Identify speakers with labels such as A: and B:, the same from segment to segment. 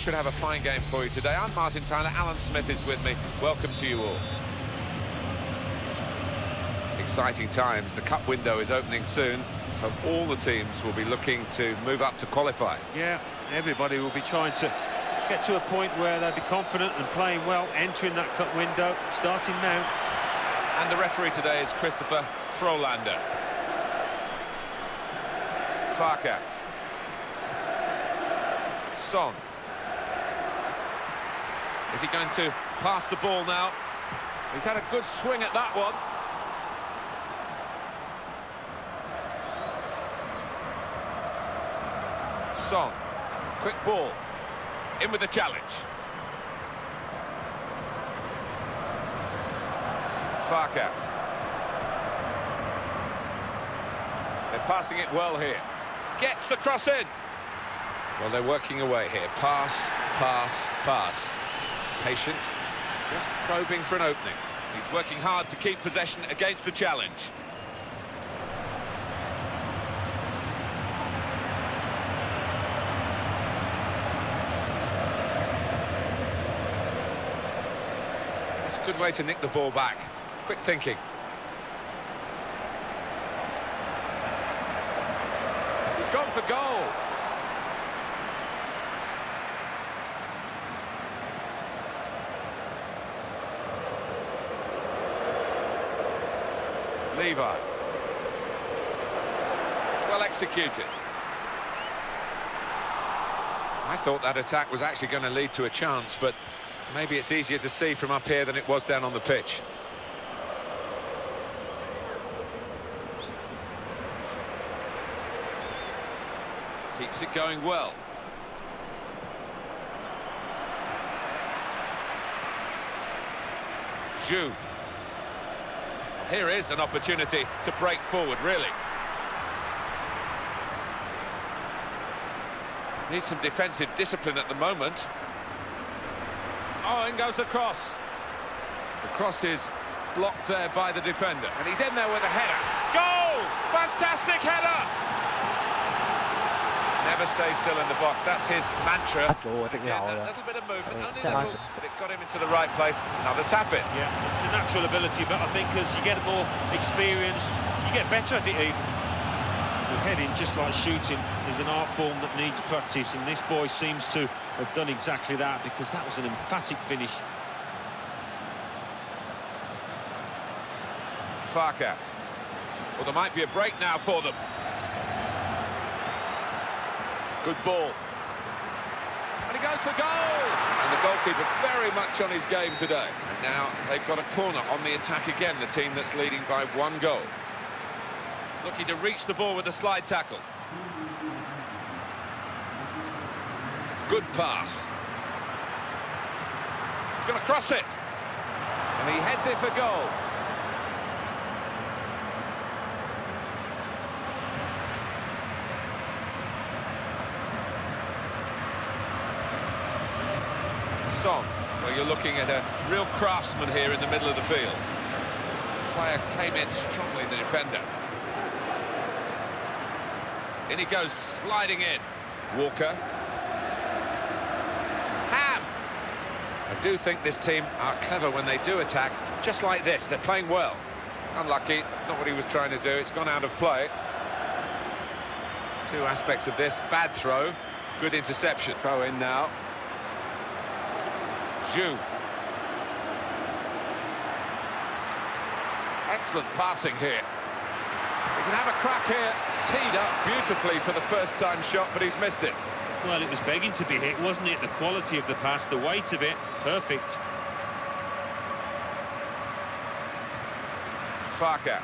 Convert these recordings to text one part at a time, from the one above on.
A: should have a fine game for you today. I'm Martin Tyler, Alan Smith is with me. Welcome to you all. Exciting times. The cup window is opening soon, so all the teams will be looking to move up to qualify.
B: Yeah, everybody will be trying to get to a point where they'll be confident and playing well, entering that cup window, starting now.
A: And the referee today is Christopher Frolander. Farkas. Son. Is he going to pass the ball now? He's had a good swing at that one. Son. Quick ball. In with the challenge. Farkas. They're passing it well here. Gets the cross in. Well, they're working away here. Pass, pass, pass. Patient, just probing for an opening. He's working hard to keep possession against the challenge. That's a good way to nick the ball back. Quick thinking. He's gone for goal. Levi. Well executed. I thought that attack was actually going to lead to a chance, but maybe it's easier to see from up here than it was down on the pitch. Keeps it going well. Zhu. Here is an opportunity to break forward, really. Needs some defensive discipline at the moment. Oh, in goes the cross. The cross is blocked there by the defender. And he's in there with a header. Goal! Fantastic header! Never stay still in the box. That's his mantra. Again, a little bit of movement, only little, but it got him into the right place. Another tap in.
B: Yeah, it's a natural ability, but I think as you get more experienced, you get better at it even. The heading, just like shooting, is an art form that needs practice, and this boy seems to have done exactly that because that was an emphatic finish.
A: Farkas. Well, there might be a break now for them. Good ball. And he goes for goal! And the goalkeeper very much on his game today. And now they've got a corner on the attack again, the team that's leading by one goal. Looking to reach the ball with a slide tackle. Good pass. He's going to cross it. And he heads it for goal. Son, well, you're looking at a real craftsman here in the middle of the field. The player came in strongly, the defender. In he goes, sliding in. Walker. Ham! I do think this team are clever when they do attack, just like this. They're playing well. Unlucky, that's not what he was trying to do. It's gone out of play. Two aspects of this. Bad throw, good interception. Throw in now. Zhu. Excellent passing here. He can have a crack here. Teed up beautifully for the first time shot, but he's missed it.
B: Well, it was begging to be hit, wasn't it? The quality of the pass, the weight of it, perfect.
A: Farkas.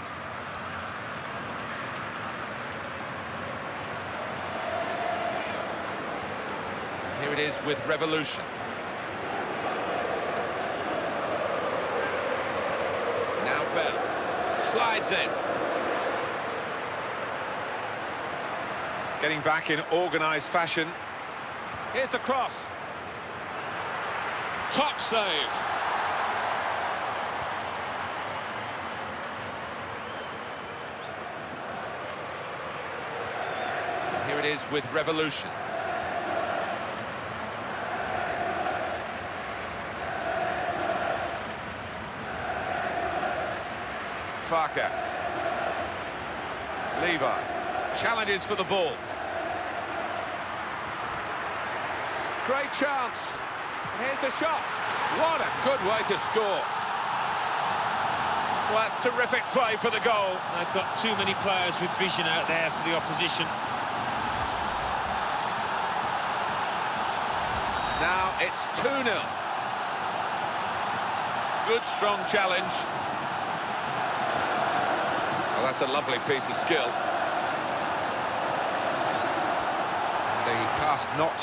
A: Here it is with Revolution. Now Bell. In. Getting back in organised fashion. Here's the cross. Top save. Here it is with Revolution. Farkas. Levi challenges for the ball. Great chance. And Here's the shot. What a good way to score. Well, that's terrific play for the goal.
B: They've got too many players with vision out there for the opposition.
A: Now it's 2-0. Good, strong challenge. Well, that's a lovely piece of skill. The pass not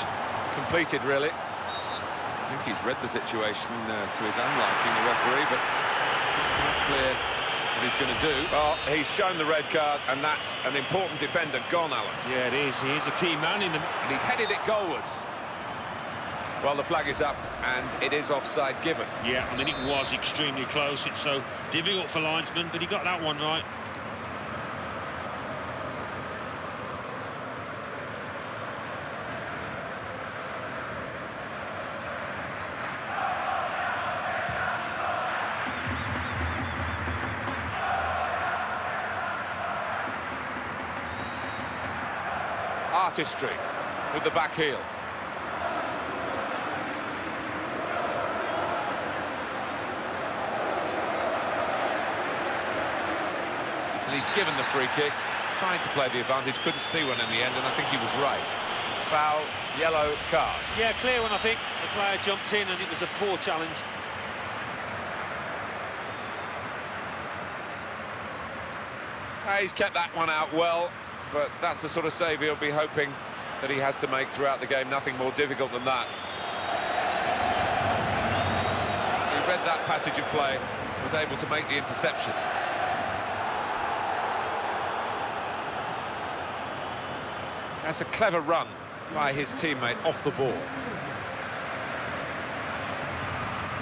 A: completed, really. I think he's read the situation uh, to his own liking, the referee, but it's not quite clear what he's going to do. Well, he's shown the red card, and that's an important defender gone, Alan.
B: Yeah, it is. He is a key man in the...
A: And he's headed it goalwards. Well, the flag is up, and it is offside given.
B: Yeah, I mean, it was extremely close. It's so difficult for linesmen, but he got that one right.
A: Artistry with the back heel. And he's given the free kick, trying to play the advantage, couldn't see one in the end, and I think he was right. Foul, yellow card.
B: Yeah, clear one, I think. The player jumped in, and it was a poor challenge.
A: He's kept that one out well, but that's the sort of save he'll be hoping that he has to make throughout the game. Nothing more difficult than that. He read that passage of play, was able to make the interception. That's a clever run by his teammate off the ball.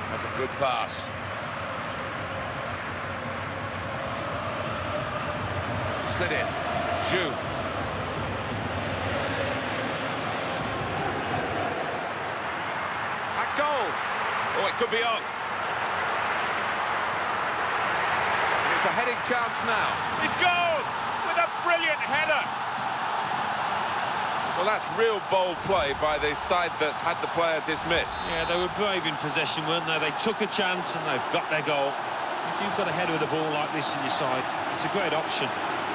A: That's a good pass. Slid in. Zhu. A goal. Oh, it could be on. It's a heading chance now. He's gone with a brilliant header. Well, that's real bold play by the side that's had the player dismissed.
B: Yeah, they were brave in possession, weren't they? They took a chance and they've got their goal. If you've got a header with the ball like this in your side, it's a great option.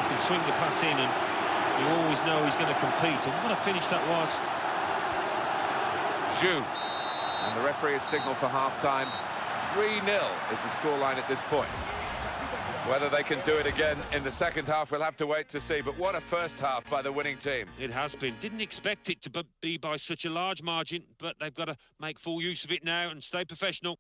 B: Can swing the pass in and you always know he's going to complete. And what a finish that was.
A: Zhu. And the referee has signalled for half-time. 3-0 is the scoreline at this point. Whether they can do it again in the second half, we'll have to wait to see. But what a first half by the winning team.
B: It has been. Didn't expect it to be by such a large margin, but they've got to make full use of it now and stay professional.